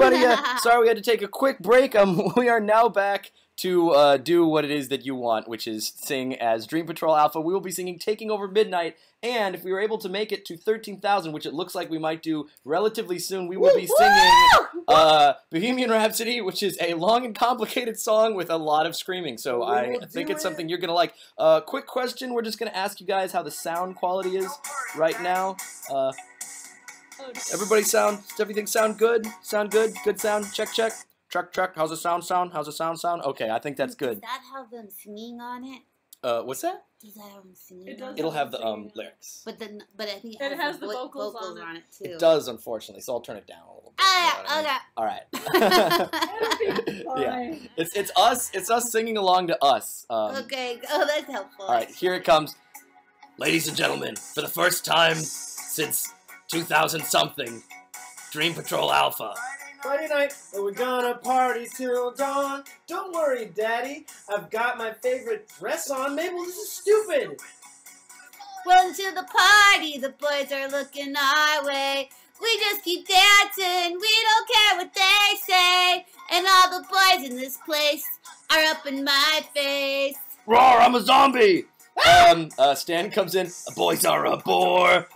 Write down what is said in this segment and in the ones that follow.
everybody. Uh, sorry, we had to take a quick break. Um, we are now back to uh, do what it is that you want, which is sing as Dream Patrol Alpha. We will be singing "Taking Over Midnight," and if we were able to make it to thirteen thousand, which it looks like we might do relatively soon, we will be singing uh, "Bohemian Rhapsody," which is a long and complicated song with a lot of screaming. So I think it's it. something you're gonna like. Uh, quick question: We're just gonna ask you guys how the sound quality is right now. Everybody sound, does everything sound good? Sound good? Good sound? Check, check. Truck, truck. How's the sound sound? How's the sound sound? Okay, I think that's Does good. that have them singing on it? Uh, what's that? Does that have them singing It on does. it? It'll have the um lyrics. But then, but I think it It has, has the, the vo- vocals vocals on on it. it, too. It does, unfortunately. So I'll turn it down a little bit. Ah, All right. It'll be yeah, it's it's us. It's us singing along to us. Um, okay. Oh, that's helpful. All right, here it comes. Ladies and gentlemen, for the first time since 2000 something, Dream Patrol Alpha. Friday night, and we're gonna party till dawn. Don't worry, Daddy. I've got my favorite dress on. Mabel, this is stupid. Welcome to the party. The boys are looking our way. We just keep dancing. We don't care what they say. And all the boys in this place are up in my face. Roar, I'm a zombie! um, uh, Stan comes in. Boys are a bore.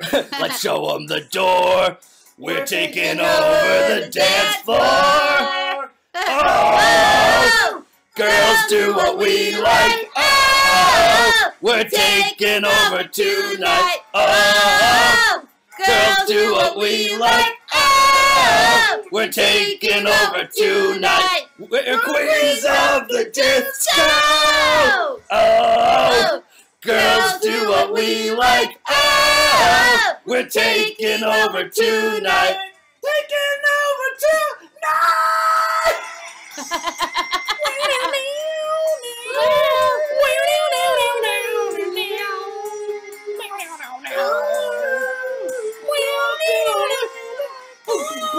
Let's show them the door. We're, taking, over the dance floor. Oh! Girls do what we like. Oh. oh! We're taking over tonight. Oh! Girls do what we like. Oh! We're taking over tonight. We're queens of the disco. Oh. oh! Girls do what we like. Oh! We're taking over tonight. Taking over tonight.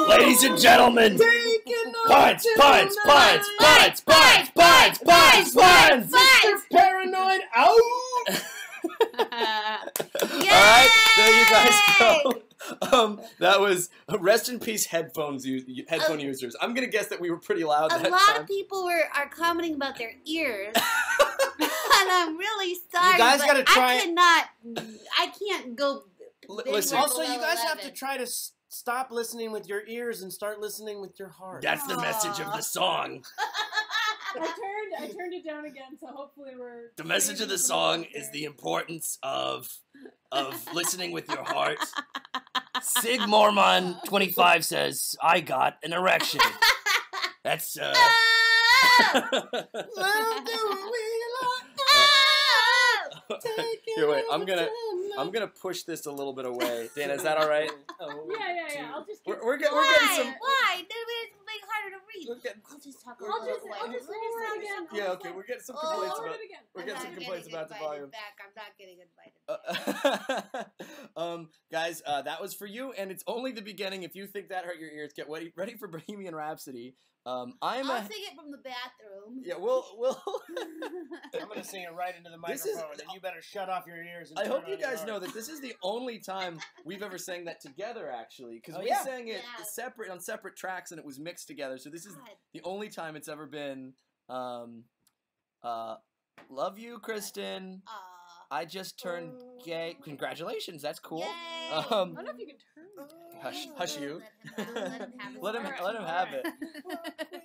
Ladies and gentlemen, pints, pints, pints, pints, pints, pints, pints, pints. Five. Paranoid out. All right, there you guys go. Um, that was rest in peace, headphones u- headphone Uh, users. I'm gonna guess that we were pretty loud A that lot time. of people were are commenting about their ears, and I'm really sorry. You guys gotta try I it. cannot. I can't go. Listen. Also, you guys have to try to stop listening with your ears and start listening with your heart. That's the message of the song. I turned I turned it down again, so hopefully we're. The message of the song is the importance of of listening with your heart. Sig Mormon 25 says, "I got an erection." That's uh. Here, wait. I'm gonna I'm gonna push this a little bit away. Dana, is that all right? Oh, Yeah, yeah, yeah. I'll just. We're, we're, get, we're getting Why? some. Why? Then it's make harder to read. We're getting, I'll just talk a I'll little just- bit I'll louder. just lower it again. yeah, okay. We're getting some Oh, complaints lower about. it again. We're I'm getting some not complaints getting about the invited volume. Back. I'm not getting invited. Uh, um, guys, uh, that was for you, and it's only the beginning. If you think that hurt your ears, get ready, ready for Bohemian Rhapsody. Um, I'm I'll a sing it from the bathroom. yeah. We'll we'll. I'm gonna sing it right into the This microphone, is- and you better shut off your ears. And I turn hope you your guys know that this is the only time we've ever sang that together, actually, because Oh, we yeah. sang it Yeah. separate on separate tracks, and it was mixed together. So this is God. the only time it's ever been. Um, uh, love you, Kristen. Aw. I just turned gay. Congratulations, that's cool. Yay. I Um, don't know if you can turn. Hush- hush you. Let him have, let him have, Let him- let him have it.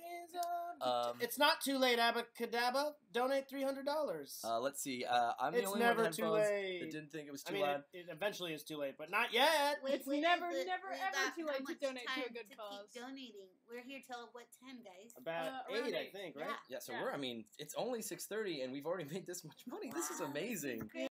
Um, it's not too late, Abacadabra. Donate three hundred dollars. uh, let's see. Uh, I'm the It's only never one with too late. that didn't think it was I too mean, loud. it, it eventually is too late, but not yet. Wait, It's wait, never, is it- never, we ever got too late to much donate to a good to cause. Keep donating. We're here till what time, guys? About Uh, around eight, I think, right? Yeah. Yeah, so Yeah. we're. I mean, it's only six thirty, and we've already made this much money. This is amazing.